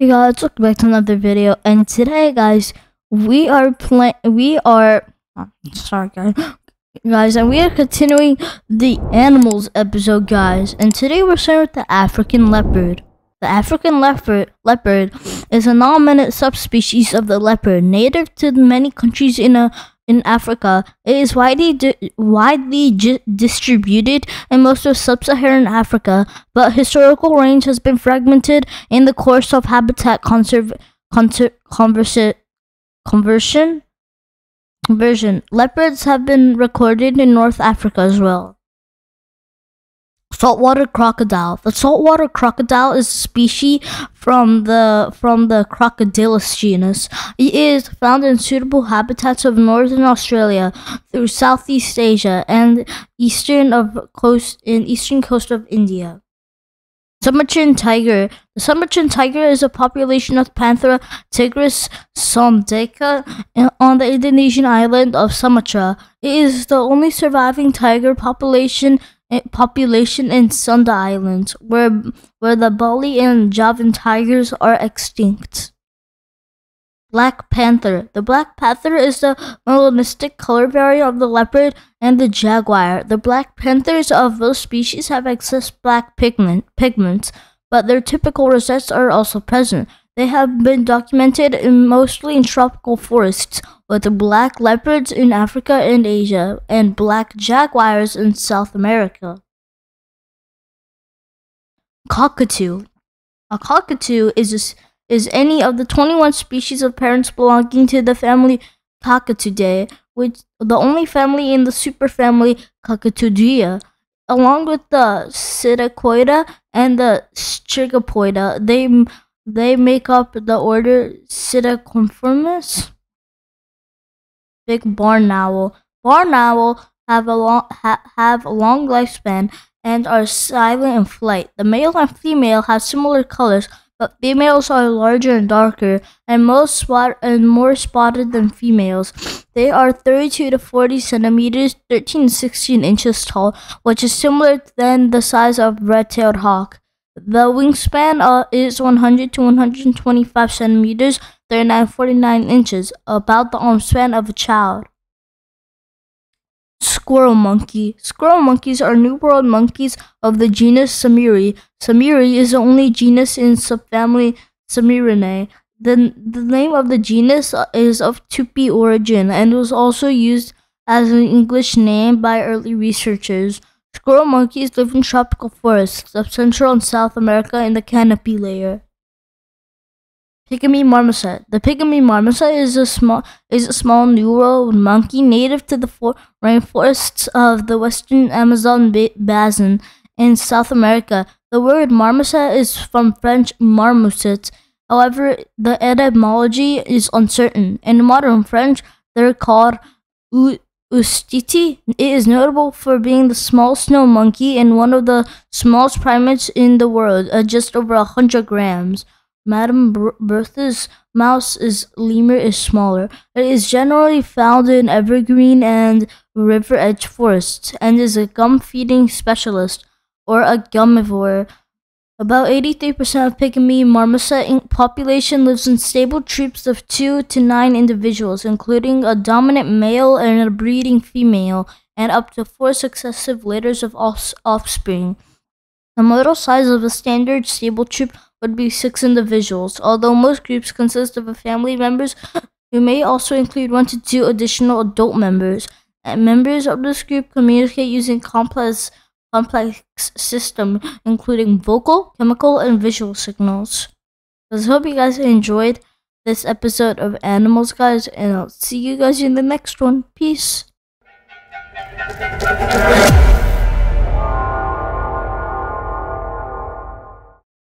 Hey guys, welcome back to another video. And today, guys, we are playing. We are oh, sorry, guys, guys, and we are continuing the animals episode, guys. And today we're starting with the African leopard. The African leopard leopard is a nominate subspecies of the leopard, native to many countries in a in Africa. It is widely di- widely gi- distributed in most of sub-Saharan Africa, but historical range has been fragmented in the course of habitat conserv- conser- conversi- conversion. Conversion. Leopards have been recorded in North Africa as well. Saltwater crocodile. The saltwater crocodile is a species from the from the Crocodylus genus. It is found in suitable habitats of northern Australia through Southeast Asia and eastern of coast in eastern coast of India. Sumatran tiger. The Sumatran tiger is a population of Panthera tigris sondaica on the Indonesian island of Sumatra. It is the only surviving tiger population population in Sunda Islands, where where the Bali and Javan tigers are extinct. Black panther. The black panther is the melanistic color variant of the leopard and the jaguar. The black panthers of both species have excess black pigment pigments, but their typical rosettes are also present. They have been documented in mostly in tropical forests, with black leopards in Africa and Asia, and black jaguars in South America. Cockatoo. A cockatoo is a, is any of the 21 species of parents belonging to the family Cacatuidae, which the only family in the superfamily Cacatuoidea. Along with the Psittacoida and the Strigopoida, they they make up the order Psittaciformes. Big barn owl. Barn owl have a long ha, have a long lifespan and are silent in flight. The male and female have similar colors, but females are larger and darker and most spot and more spotted than females. They are 32 to 40 centimeters, 13 to 16 inches tall, which is similar than the size of red-tailed hawk. The wingspan uh, is 100 to 125 centimeters, 39 49 inches, about the arm span of a child. Squirrel monkey. Squirrel monkeys are New World monkeys of the genus Saimiri. Saimiri is the only genus in subfamily Saimiriinae. The, the name of the genus is of Tupi origin and was also used as an English name by early researchers. Squirrel monkeys live in tropical forests of Central and South America in the canopy layer. Pygmy marmoset. The pygmy marmoset is a small is a small New World monkey native to the for- rainforests of the western Amazon basin in South America. The word marmoset is from French marmoset. However, the etymology is uncertain. In modern French, they're called Ouistiti. It is notable for being the small snow monkey and one of the smallest primates in the world, at just over 100 grams. Madame Berthe's mouse is lemur is smaller. It is generally found in evergreen and river edge forests and is a gum feeding specialist or a gummivore. About 83% of pygmy marmoset population lives in stable troops of 2 to 9 individuals, including a dominant male and a breeding female, and up to 4 successive litters of offspring. The model size of a standard stable troop would be six individuals, although most groups consist of a family members who may also include one to two additional adult members. And members of this group communicate using complex complex system including vocal, chemical, and visual signals. I hope you guys enjoyed this episode of Animals Guys, and I'll see you guys in the next one. Peace.